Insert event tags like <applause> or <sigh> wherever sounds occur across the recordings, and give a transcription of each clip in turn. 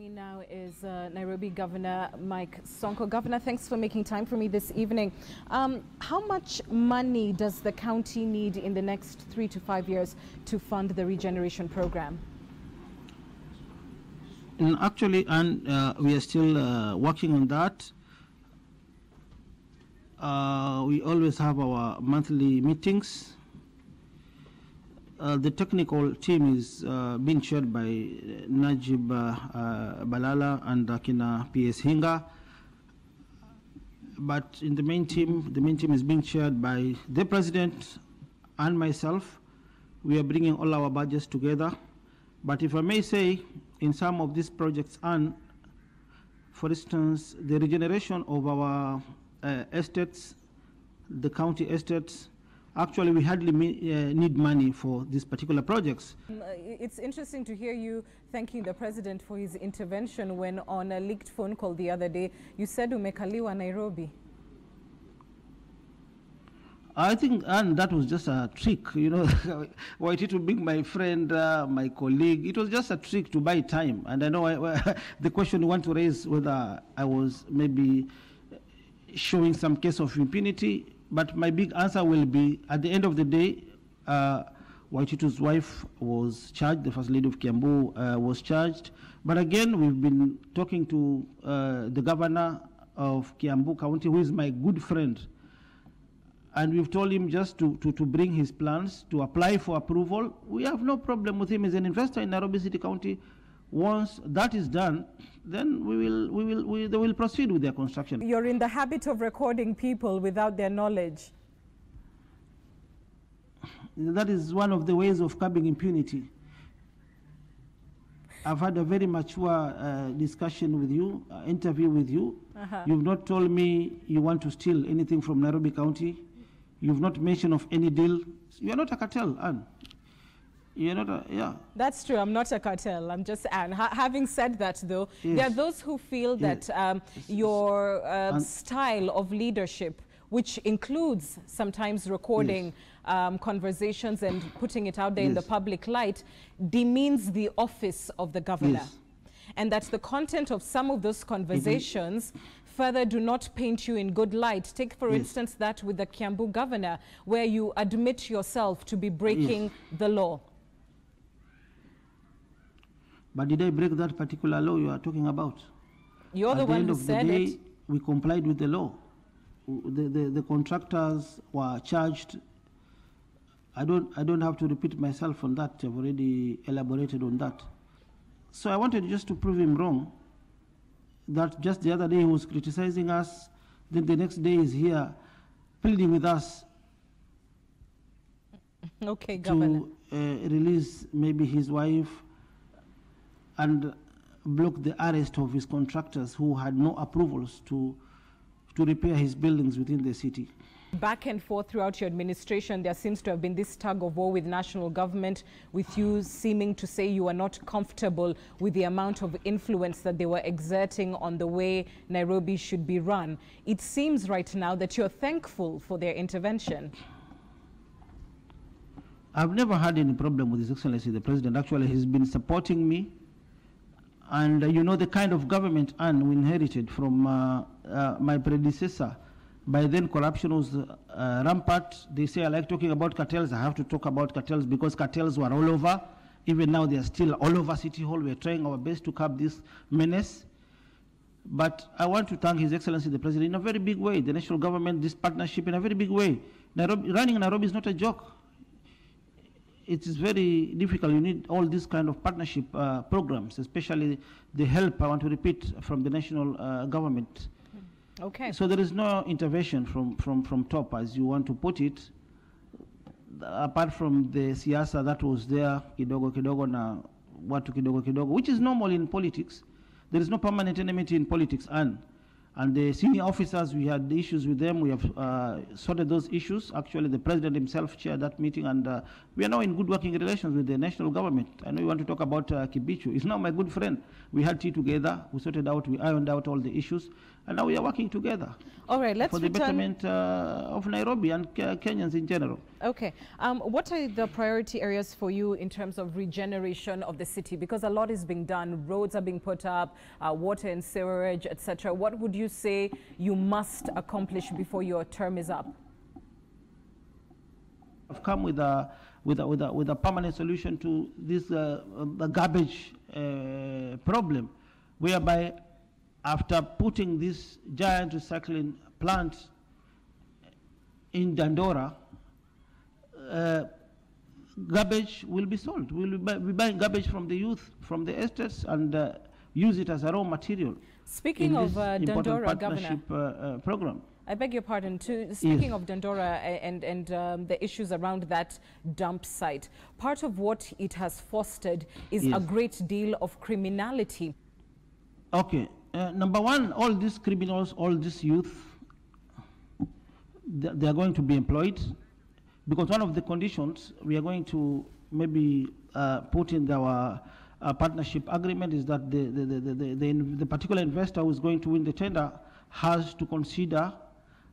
Now is uh, Nairobi Governor Mike Sonko. Governor, thanks for making time for me this evening. Um, how much money does the county need in the next three to five years to fund the regeneration program? And actually, and uh, we are still uh, working on that. Uh, we always have our monthly meetings. Uh, the technical team is uh, being chaired by uh, Najib uh, uh, Balala and Akina P.S. Hinga. But in the main team, the main team is being chaired by the president and myself. We are bringing all our budgets together. But if I may say, in some of these projects, and for instance, the regeneration of our estates, the county estates, actually we hardly me, uh, need money for these particular projects. Um, uh, It's interesting to hear you thanking the president for his intervention when on a leaked phone call the other day, you said umekaliwa Nairobi. I think, and that was just a trick, you know, Waititu to being my friend, uh, my colleague, it was just a trick to buy time. And I know I, <laughs> the question you want to raise whether I was maybe showing some case of impunity, but my big answer will be at the end of the day, uh, wife was charged, the first lady of Kiambu uh, was charged. But again, we've been talking to uh, the governor of Kiambu County, who is my good friend and we've told him just to, to, to bring his plans to apply for approval. We have no problem with him as an investor in Nairobi City County. Once that is done, then we will, we will, we, they will proceed with their construction. You're in the habit of recording people without their knowledge. That is one of the ways of curbing impunity. I've had a very mature uh, discussion with you, uh, interview with you. Uh-huh. You've not told me you want to steal anything from Nairobi County. You've not mentioned of any deal. You're not a cartel, Anne. You're not a, yeah. That's true. I'm not a cartel. I'm just Anne. Ha having said that, though, there are those who feel Yes. that um, Yes, yes. your uh, style of leadership, which includes sometimes recording um, conversations and putting it out there in the public light, demeans the office of the governor. Yes. And that the content of some of those conversations further do not paint you in good light. Take, for Yes. instance, that with the Kiambu governor, where you admit yourself to be breaking the law. But did I break that particular law you are talking about? You're At the the one end who of the day, it. we complied with the law. The, the, the contractors were charged. I don't, I don't have to repeat myself on that. I've already elaborated on that. So I wanted just to prove him wrong. That just the other day he was criticizing us, then the next day he's here pleading with us <laughs> Okay, Governor. to uh, release maybe his wife and block the arrest of his contractors who had no approvals to, to repair his buildings within the city. Back and forth throughout your administration, there seems to have been this tug of war with national government, with you seeming to say you are not comfortable with the amount of influence that they were exerting on the way Nairobi should be run. It seems right now that you're thankful for their intervention. I've never had any problem with His Excellency the President. Actually, he's been supporting me. And uh, you know the kind of government and we inherited from uh, uh, my predecessor. By then, corruption was uh, rampant. They say I like talking about cartels. I have to talk about cartels because cartels were all over. Even now, they are still all over City Hall. We're trying our best to curb this menace. But I want to thank His Excellency the President in a very big way. The national government, this partnership in a very big way. Nairobi, running Nairobi is not a joke it is very difficult. You need all these kind of partnership uh, programs, especially the help, I want to repeat, from the national uh, government. Okay. So there is no intervention from, from, from top, as you want to put it, apart from the siasa that was there, kidogo kidogo na watu kidogo kidogo, which is normal in politics. There is no permanent enmity in politics, and And the senior officers, we had issues with them. We have uh, sorted those issues. Actually, the president himself chaired that meeting, and uh, we are now in good working relations with the national government. I know you want to talk about uh, Kibicho. He's now my good friend. We had tea together. We sorted out, we ironed out all the issues, and now we are working together All right, let's for the betterment uh, of Nairobi and Ke- Kenyans in general. Okay. Um, what are the priority areas for you in terms of regeneration of the city? Because a lot is being done. Roads are being put up, uh, water and sewerage, etc. What would you say you must accomplish before your term is up? I've come with a with a, with a, with a permanent solution to this uh, garbage uh, problem, whereby after putting this giant recycling plant in Dandora, uh, garbage will be sold. We'll be buying garbage from the youth, from the estates, and uh, use it as a raw material Speaking in of uh, Dandora, Governor, uh, uh, program. I beg your pardon. To, speaking Yes. of Dandora and, and um, the issues around that dump site, part of what it has fostered is a great deal of criminality. Okay. Uh, number one, all these criminals, all these youth, they, they are going to be employed because one of the conditions we are going to maybe uh, put in our uh, partnership agreement is that the, the, the, the, the, the, in- the particular investor who is going to win the tender has to consider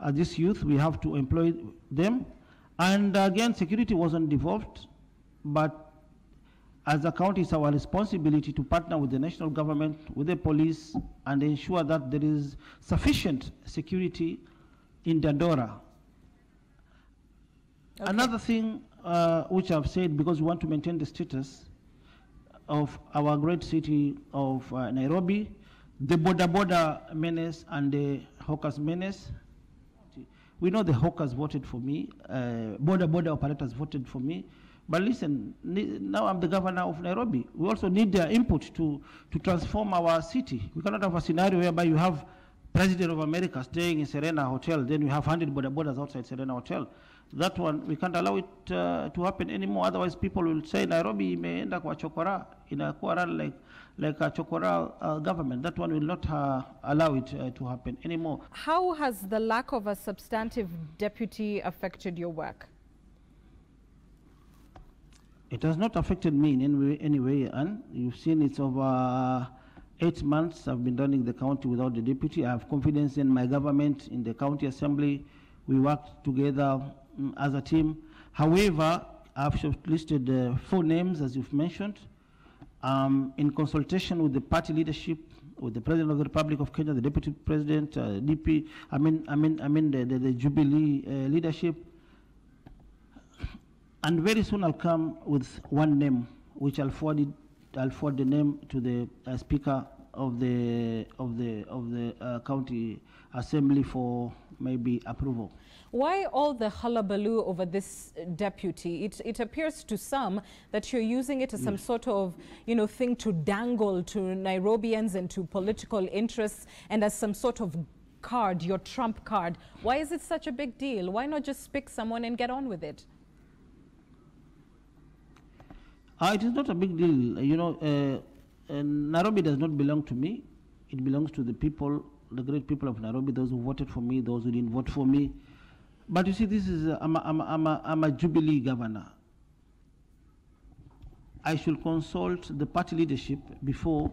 uh, this youth. We have to employ them. And again, security wasn't devolved, but as a county, it's our responsibility to partner with the national government, with the police, and ensure that there is sufficient security in Dandora. Okay. Another thing uh, which I've said, because we want to maintain the status of our great city of uh, Nairobi, the boda boda menace and the hawkers menace. We know the hawkers voted for me, uh, boda boda operators voted for me. But listen, now I'm the governor of Nairobi. We also need their input to, to transform our city. We cannot have a scenario whereby you have President of America staying in Serena Hotel, then you have 100 boda bodas outside Serena Hotel. That one, we can't allow it uh, to happen anymore. Otherwise, people will say Nairobi imeenda kwa chokora, inakuwa run like, like a chokora uh, government. That one will not uh, allow it uh, to happen anymore. How has the lack of a substantive deputy affected your work? It has not affected me in any way, any way and you've seen it's over eight months I've been running the county without the deputy. I have confidence in my government, in the county assembly. We work together mm, as a team. However, I've shortlisted uh, four names, as you've mentioned, um, in consultation with the party leadership, with the President of the Republic of Kenya, the Deputy President, uh, DP, I mean, I mean, I mean the, the, the Jubilee uh, leadership, and very soon I'll come with one name, which I'll forward I'll forward the name to the uh, Speaker of the of the of the uh, county assembly for maybe approval. Why all the hullabaloo over this deputy? It, it appears to some that you're using it as some sort of, you know, thing to dangle to Nairobians and to political interests and as some sort of card, your trump card. Why is it such a big deal? Why not just pick someone and get on with it? Uh, it is not a big deal. You know, uh, uh, Nairobi does not belong to me. It belongs to the people, the great people of Nairobi, those who voted for me, those who didn't vote for me. But you see, this is, a, I'm, a, I'm, a, I'm, a, I'm a Jubilee governor. I should consult the party leadership before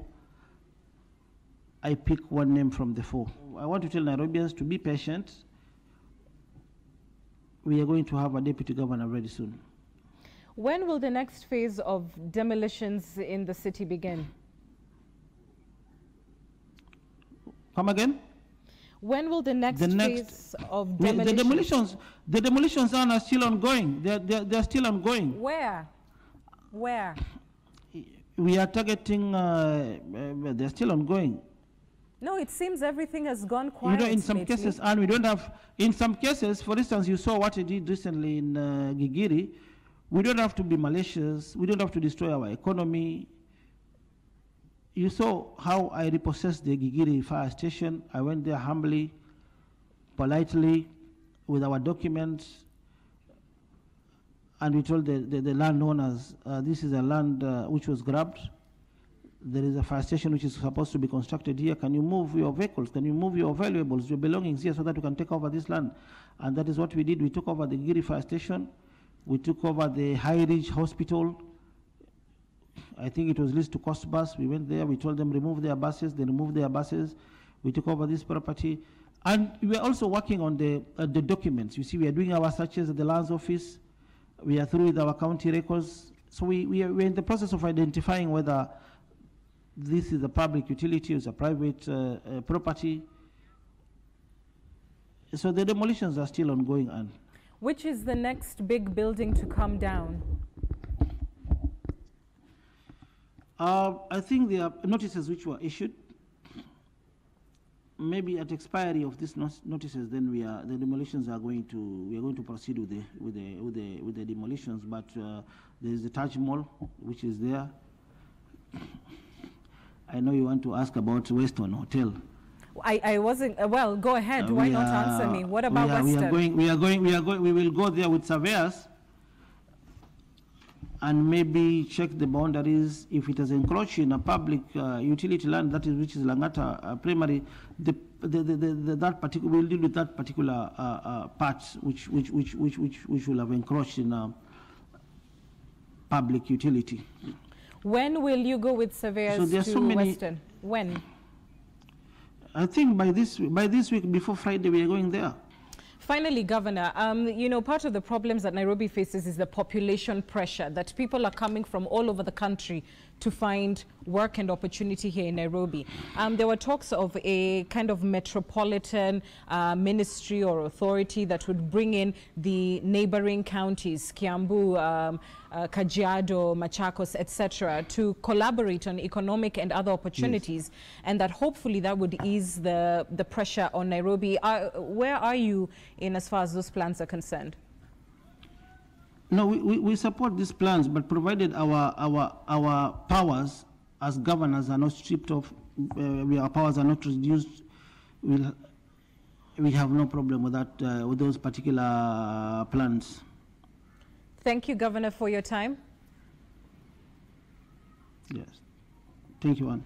I pick one name from the four. I want to tell Nairobians to be patient. We are going to have a deputy governor very soon. When will the next phase of demolitions in the city begin? Come again? When will the next, The next- phase of demolitions? The demolitions, the demolitions are still ongoing. They're, they're, they're still ongoing. Where? Where? We are targeting, uh, uh, they're still ongoing. No, it seems everything has gone You know, in some lately. cases, and we don't have, in some cases, for instance, you saw what he did recently in uh, Gigiri. We don't have to be malicious. We don't have to destroy our economy. You saw how I repossessed the Gigiri fire station. I went there humbly, politely, with our documents, and we told the, the, the landowners, uh, this is a land uh, which was grabbed. there is a fire station which is supposed to be constructed here. Can you move your vehicles? Can you move your valuables, your belongings here so that you can take over this land? And that is what we did. We took over the Giri fire station. We took over the High Ridge Hospital. I think it was leased to Coast Bus. We went there. We told them remove their buses. They removed their buses. We took over this property. And we are also working on the, uh, the documents. You see, we are doing our searches at the lands office. We are through with our county records. So we, we are we're in the process of identifying whether this is a public utility, it's a private uh, uh, property. So the demolitions are still ongoing, and Which is the next big building to come down? uh, I think there are notices which were issued. Maybe at expiry of these not- notices, then we are the demolitions are going to we are going to proceed with the with the with the with the demolitions. But uh, there is the Taj Mall, which is there. I know you want to ask about Weston Hotel. I, I wasn't, uh, well, go ahead. Uh, Why not are- answer me? What about we are, We Weston? are going, we are going, we are going, we will go there with surveyors and maybe check the boundaries. If it has encroached in a public uh, utility land, that is which is Langata uh, primary, the, the, the, the, that particular, we'll deal with that particular uh, uh, part which, which, which, which, which, which will have encroached in a public utility. When will you go with surveyors So there are to so many- Weston? When? I think by this, by this week, before Friday, we are going there. Finally, Governor, um, you know, part of the problems that Nairobi faces is the population pressure, that people are coming from all over the country to find work and opportunity here in Nairobi. Um, there were talks of a kind of metropolitan uh, ministry or authority that would bring in the neighboring counties, Kiambu, um, uh, Kajiado, Machakos, etc., to collaborate on economic and other opportunities, and that hopefully that would ease the, the pressure on Nairobi. Uh, where are you in as far as those plans are concerned? No, we, we, support these plans, but provided our, our, our powers as governors are not stripped of, uh, our powers are not reduced, we'll, we have no problem with that, uh, with those particular plans. Thank you, Governor, for your time. Yes. Thank you, Anne.